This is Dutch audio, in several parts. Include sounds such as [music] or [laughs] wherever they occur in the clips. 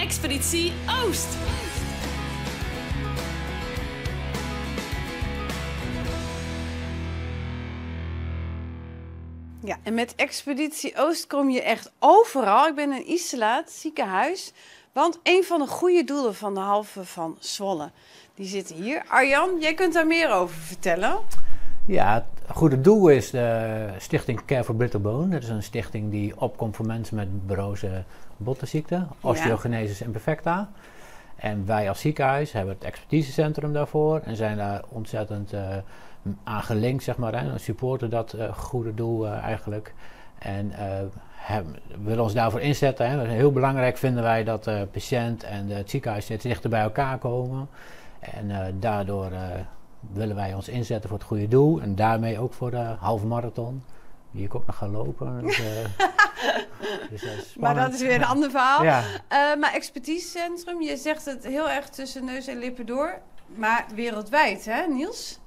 Expeditie Oost. Ja, en met Expeditie Oost kom je echt overal. Ik ben in Iselaat, ziekenhuis. Want een van de goede doelen van de halve van Zwolle, die zit hier. Arjan, jij kunt daar meer over vertellen. Ja, het goede doel is de stichting Care for Brittle Bone. Dat is een stichting die opkomt voor mensen met broze bottenziekte, osteogenesis imperfecta. En wij als ziekenhuis hebben het expertisecentrum daarvoor en zijn daar ontzettend uh, aan gelinkt, zeg maar. En supporten dat uh, goede doel uh, eigenlijk. En hebben, willen ons daarvoor inzetten. Hè. Heel belangrijk vinden wij dat de patiënt en het ziekenhuis steeds dichter bij elkaar komen. En daardoor willen wij ons inzetten voor het goede doel. En daarmee ook voor de halve marathon. Die ik ook nog ga lopen. [laughs] Dus, dus dat maar dat is weer een [laughs] ander verhaal. Ja. Uh, maar expertisecentrum, je zegt het heel erg tussen neus en lippen door. Maar wereldwijd, hè Niels?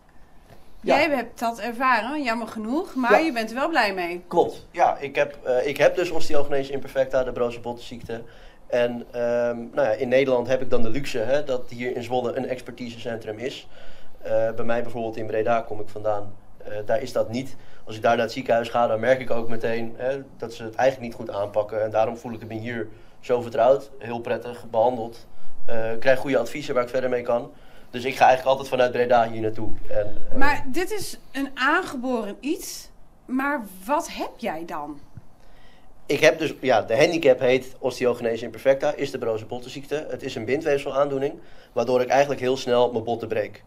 Ja. Jij hebt dat ervaren, jammer genoeg, maar je bent er wel blij mee. Klopt, ja. Ik heb, uh, ik heb dus osteogenese imperfecta, de broze bottenziekte. En um, nou ja, in Nederland heb ik dan de luxe hè, dat hier in Zwolle een expertisecentrum is. Uh, bij mij bijvoorbeeld in Breda kom ik vandaan. Uh, daar is dat niet. Als ik daar naar het ziekenhuis ga, dan merk ik ook meteen hè, dat ze het eigenlijk niet goed aanpakken. En daarom voel ik me hier zo vertrouwd, heel prettig behandeld. Uh, krijg goede adviezen waar ik verder mee kan. Dus ik ga eigenlijk altijd vanuit Breda hier naartoe. En, maar dit is een aangeboren iets. Maar wat heb jij dan? Ik heb dus, ja, de handicap heet osteogenese imperfecta, is de broze bottenziekte. Het is een bindweefselaandoening, waardoor ik eigenlijk heel snel mijn botten breek.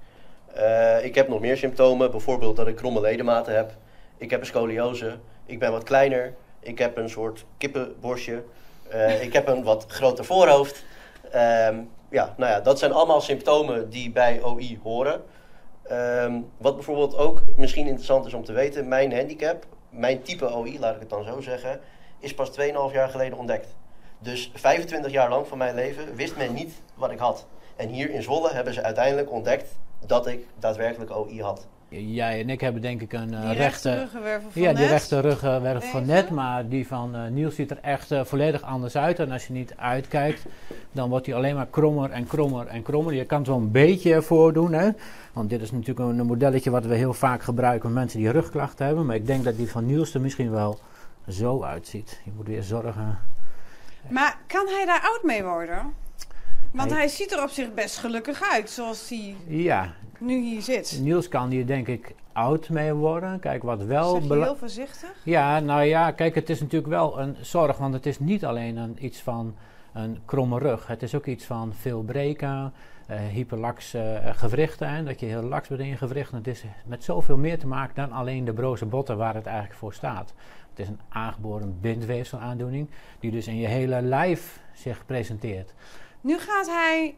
Uh, ik heb nog meer symptomen, bijvoorbeeld dat ik kromme ledematen heb. Ik heb een scoliose, ik ben wat kleiner, ik heb een soort kippenborstje, uh, ik heb een wat groter voorhoofd. Um, ja, nou ja, dat zijn allemaal symptomen die bij OI horen. Um, wat bijvoorbeeld ook misschien interessant is om te weten, mijn handicap, mijn type OI, laat ik het dan zo zeggen, is pas 2,5 jaar geleden ontdekt. Dus 25 jaar lang van mijn leven wist men niet wat ik had. En hier in Zwolle hebben ze uiteindelijk ontdekt dat ik daadwerkelijk OI had. Jij en ik hebben denk ik een uh, rechte, van Ja, net. die rechte ruggenwervel van net, maar die van uh, Niels ziet er echt uh, volledig anders uit. En als je niet uitkijkt, dan wordt hij alleen maar krommer en krommer en krommer. Je kan het wel een beetje voordoen, hè. Want dit is natuurlijk een, een modelletje wat we heel vaak gebruiken met mensen die rugklachten hebben. Maar ik denk dat die van Niels er misschien wel zo uitziet. Je moet weer zorgen. Maar kan hij daar oud mee worden? Want hij, hij ziet er op zich best gelukkig uit, zoals hij ja, nu hier zit. Niels kan hier denk ik oud mee worden. Kijk, wat wel... Zeg je heel voorzichtig? Ja, nou ja, kijk, het is natuurlijk wel een zorg, want het is niet alleen een, iets van een kromme rug. Het is ook iets van veel breken, uh, hyperlaxe uh, gewrichten, hè, dat je heel laks bent in je gewrichten. Het is met zoveel meer te maken dan alleen de broze botten waar het eigenlijk voor staat. Het is een aangeboren bindweefselaandoening die dus in je hele lijf zich presenteert. Nu gaat hij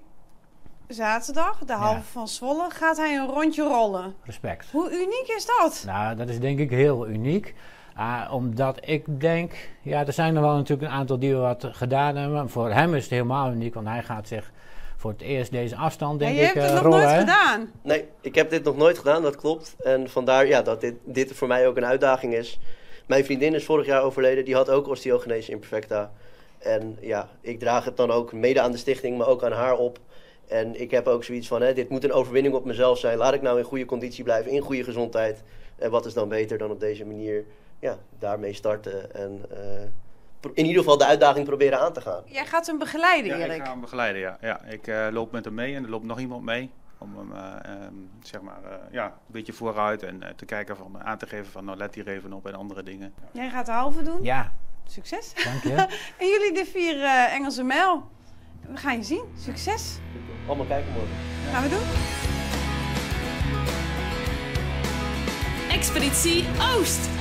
zaterdag, de halve ja. van Zwolle, gaat hij een rondje rollen. Respect. Hoe uniek is dat? Nou, dat is denk ik heel uniek. Uh, omdat ik denk, ja, er zijn er wel natuurlijk een aantal die we wat gedaan hebben. Voor hem is het helemaal uniek, want hij gaat zich voor het eerst deze afstand, denk ja, je ik, hebt het uh, nog rollen. nooit gedaan. Nee, ik heb dit nog nooit gedaan, dat klopt. En vandaar ja, dat dit, dit voor mij ook een uitdaging is. Mijn vriendin is vorig jaar overleden, die had ook osteogenese imperfecta. En ja, ik draag het dan ook mede aan de stichting, maar ook aan haar op. En ik heb ook zoiets van, hè, dit moet een overwinning op mezelf zijn. Laat ik nou in goede conditie blijven, in goede gezondheid. En wat is dan beter dan op deze manier ja, daarmee starten en uh, in ieder geval de uitdaging proberen aan te gaan. Jij gaat hem begeleiden, ja, Erik? ik ga hem begeleiden, ja. ja ik uh, loop met hem mee en er loopt nog iemand mee. Om hem uh, um, zeg maar, ja, een beetje vooruit en te kijken van, aan te geven van, nou let hier even op en andere dingen. Jij gaat de halve doen? Ja. Succes. Dank je. [laughs] en jullie de vier Engelse mijl. We gaan je zien. Succes. Allemaal kijken morgen. Ja. Gaan we doen. Expeditie Oost.